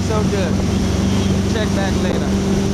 far so good. Check back later.